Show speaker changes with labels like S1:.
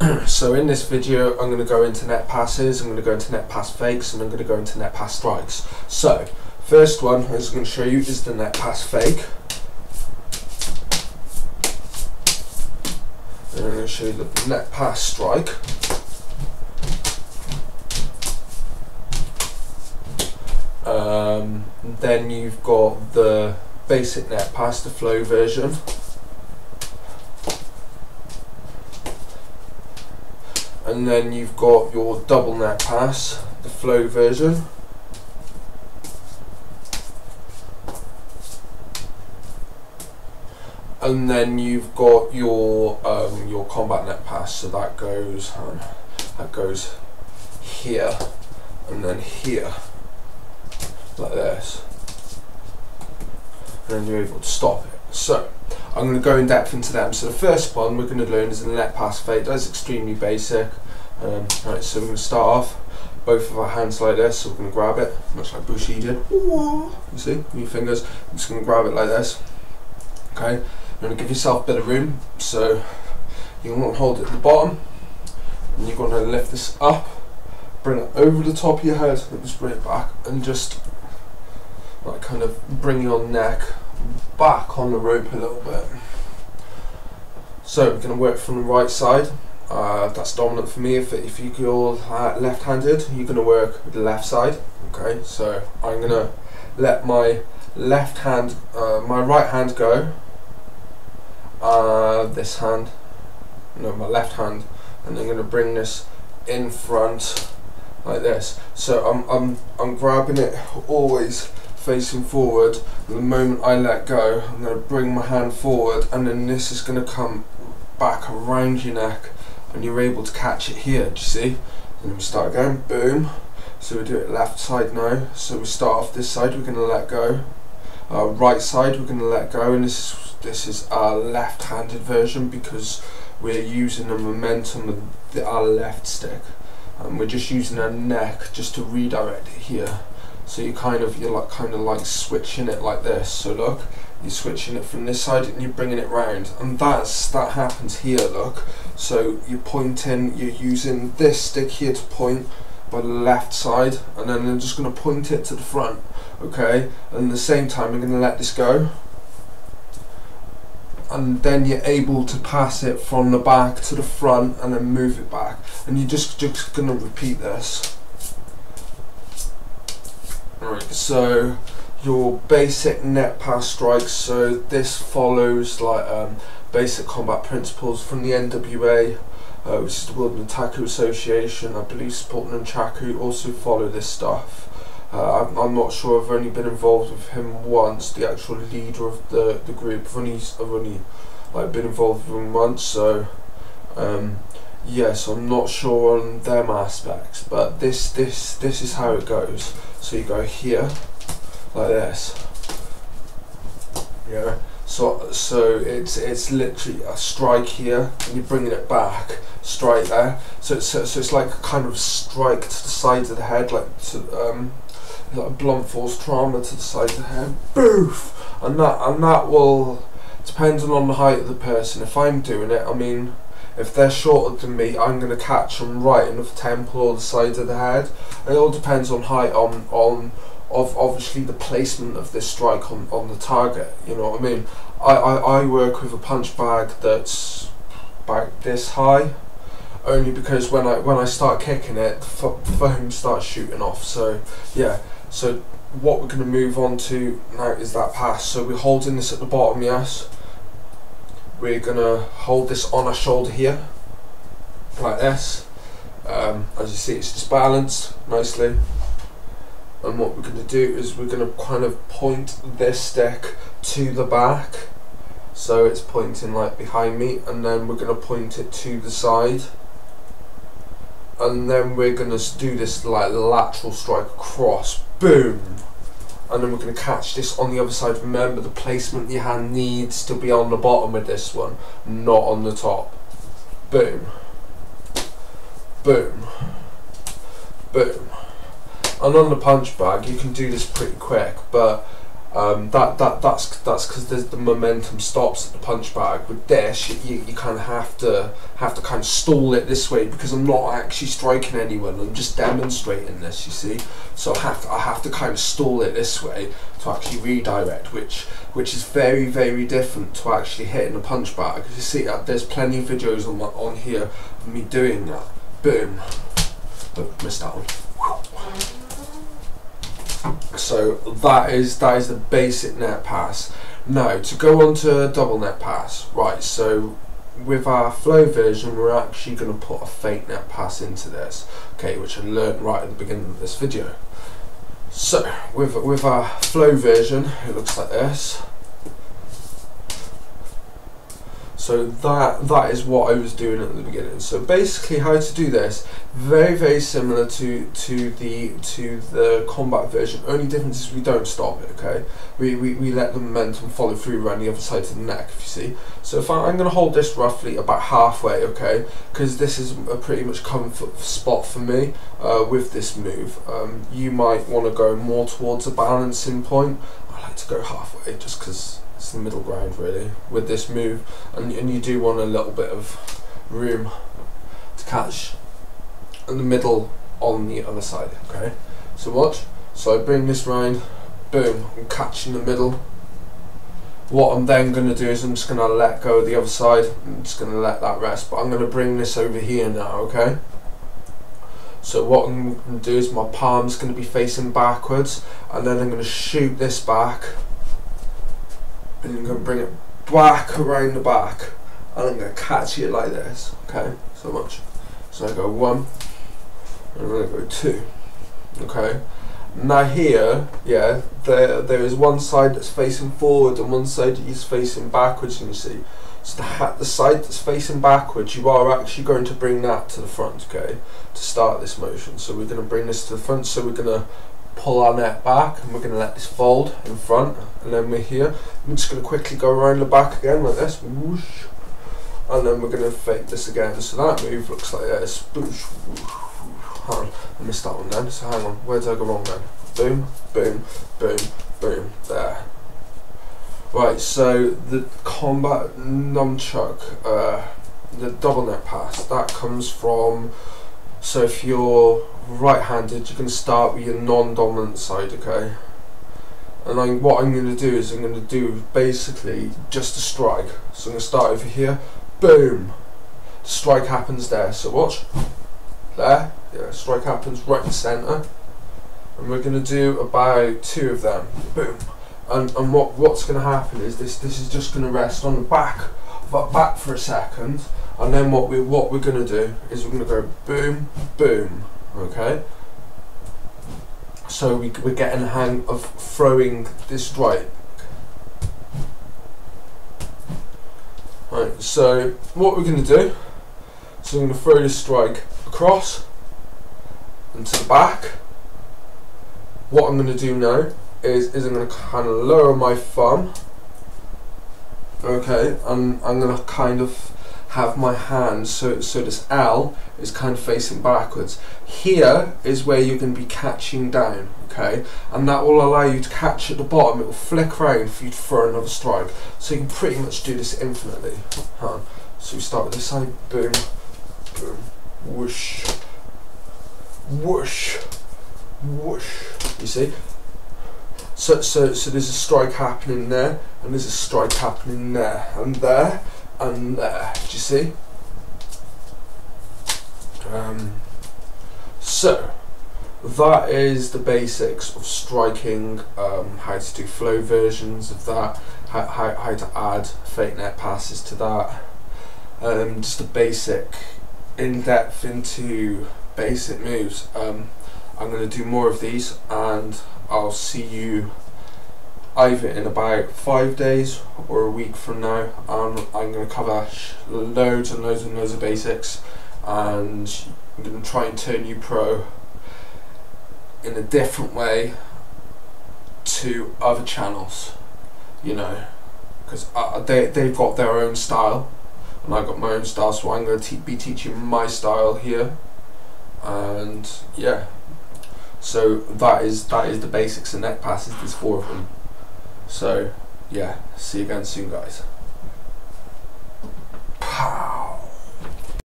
S1: so in this video I'm going to go into neck passes, I'm going to go into neck pass fakes and I'm going to go into neck pass strikes. So first one I'm going to show you is the neck pass fake. And I'm going to show you the neck pass strike. Um, then you've got the basic neck pass, the flow version. And then you've got your double neck pass, the flow version. And then you've got your um, your combat neck pass, so that goes um, that goes here and then here, like this, and then you're able to stop it. So I'm going to go in depth into them. So the first one we're going to learn is the neck pass fade. That's extremely basic. Um, right, so we're going to start off both of our hands like this. So we're going to grab it, much like Bushy did. You see, your fingers. I'm just going to grab it like this. Okay, you're going to give yourself a bit of room. So you want to hold it at the bottom, and you're going to lift this up, bring it over the top of your head, and just bring it back, and just like kind of bring your neck back on the rope a little bit. So we're going to work from the right side. Uh, that's dominant for me. If, if you're uh, left-handed, you're going to work with the left side. Okay, so I'm going to let my left hand, uh, my right hand go. Uh, this hand, no, my left hand, and I'm going to bring this in front like this. So I'm I'm I'm grabbing it always facing forward the moment I let go I'm going to bring my hand forward and then this is going to come back around your neck and you're able to catch it here do you see? And we start again boom. So we do it left side now. So we start off this side we're to let go. Uh, right side we're to let go and this is this is our left-handed version because we're using the momentum of the, our left stick. And we're just using our neck just to redirect it here. So you kind of you're like kind of like switching it like this. So look you're switching it from this side and you're bringing it round. And that's that happens here look. So you're pointing you're using this stick here to point by the left side and then I'm just going to point it to the front okay? And the same time I'm going to let this go. And then you're able to pass it from the back to the front and then move it back. And you're just just going to repeat this. Right, so your basic neck pass strikes. So this follows like um, basic combat principles from the WNA, uh, which is the World Nunchaku Association. I believe Sport Nunchaku also follow this stuff. Uh, I'm, I'm, not sure. I've only been involved with him once. The actual leader of the the group. I've only I've only like been involved with him once. So. Um, yes, I'm not sure on them aspects, but this this this is how it goes. So you go here, like this. Yeah. So so it's it's literally a strike here, and you're bringing it back, strike there. So it's so, so it's like a kind of strike to the sides of the head, like to, um, like a blunt force trauma to the sides of the head. Boof, and that and that will depending on the height of the person. If I'm doing it, I mean if they're shorter than me, I'm going to catch them right in the temple or the side of the head. It all depends on height, on on of obviously the placement of this strike on, on the target. You know what I mean? I, I, I work with a punch bag that's about this high, only because when I when I start kicking it, the foam starts shooting off. So yeah, so what we're going to move on to now is that pass. So we're holding this at the bottom, yes we're gonna hold this on our shoulder here like this um, as you see it's just balanced nicely and what we're going to do is we're going to kind of point this stick to the back so it's pointing like behind me and then we're going to point it to the side and then we're going to do this like lateral strike across boom and then we're going to catch this on the other side. Remember the placement your hand needs to be on the bottom of this one, not on the top. Boom. Boom. Boom. And on the punch bag you can do this pretty quick, but Um, that that that's that's because the momentum stops at the punch bag. With this, you, you, kind of have to have to kind of stall it this way because I'm not actually striking anyone. I'm just demonstrating this. You see, so I have to, I have to kind of stall it this way to actually redirect, which which is very very different to actually hitting a punch bag. You see, uh, there's plenty of videos on on here of me doing that. Boom. Oh, missed that one. So that is that is the basic neck pass. Now to go on to double neck pass, right? So with our flow version, we're actually going to put a fake neck pass into this, okay? Which I learned right at the beginning of this video. So with with our flow version, it looks like this. So that that is what I was doing at the beginning. So basically, how to do this very very similar to to the to the combat version. Only difference is we don't stop it. Okay, we we, we let the momentum follow through around the other side of the neck. If you see. So if I, am going to hold this roughly about halfway. Okay, because this is a pretty much comfort spot for me uh, with this move. Um, you might want to go more towards a balancing point. I like to go halfway just because it's the middle ground really with this move. And, and you do want a little bit of room to catch in the middle on the other side okay? So watch. So I bring this round. Boom. I'm catching the middle. What I'm then going to do is I'm just going to let go of the other side. I'm just going to let that rest. But I'm going to bring this over here now okay? So what I'm going to do is my palm's going to be facing backwards and then I'm going to shoot this back and I'm going to bring it back around the back. And I'm going to catch it like this okay? So much. So I go one and I'm going to go two okay? Now here yeah there there is one side that's facing forward and one side is facing backwards and you see. So the, the side that's facing backwards you are actually going to bring that to the front okay? To start this motion. So we're going to bring this to the front. So we're going to pull our net back and we're going to let this fold in front and then we're here. I'm just going to quickly go around the back again like this. Whoosh, and then we're going to fake this again. So that move looks like this. Whoosh, on, I missed that one then. So hang on. Where did I go wrong then? Boom boom boom boom. There. Right so the combat nunchuck uh, the double neck pass that comes from so if you're right-handed, you can start with your non-dominant side, okay? And I'm, what I'm going to do is I'm going to do basically just a strike. So I'm going to start over here, boom. The strike happens there. So watch, there, yeah, strike happens right in the centre. And we're going to do about two of them, boom. And, and what what's going to happen is this this is just going to rest on the back, but back for a second and then what we what we're going to do is we're to go boom boom okay? So we, we're getting a hang of throwing this strike. Right so what we're going to do so I'm going to throw this strike across and to the back. What I'm going to do now is, is I'm going to kind of lower my thumb okay I'm going to kind of have my hand so so this L is kind of facing backwards. Here is where you're going to be catching down, okay? And that will allow you to catch at the bottom. It will flick around for you to throw another strike. So you can pretty much do this infinitely. Huh? So we start with this side, boom, boom, whoosh, whoosh, whoosh. You see? So, so, so there's a strike happening there, and there's a strike happening there, and there, and there. Do you see? Um, so that is the basics of striking, um, how to do flow versions of that, how, how, how to add fake neck passes to that, um, just a basic in-depth into basic moves. Um, I'm going to do more of these and I'll see you either in about five days or a week from now. Um, I'm going to cover loads and loads and loads of basics and I'm going to try and turn you pro in a different way to other channels, you know, because uh, they, they've got their own style and I've got my own style so I'm going to be teaching my style here and yeah so that is that is the basics of neck passes. There's four of them. So yeah, see you again soon, guys. Pow.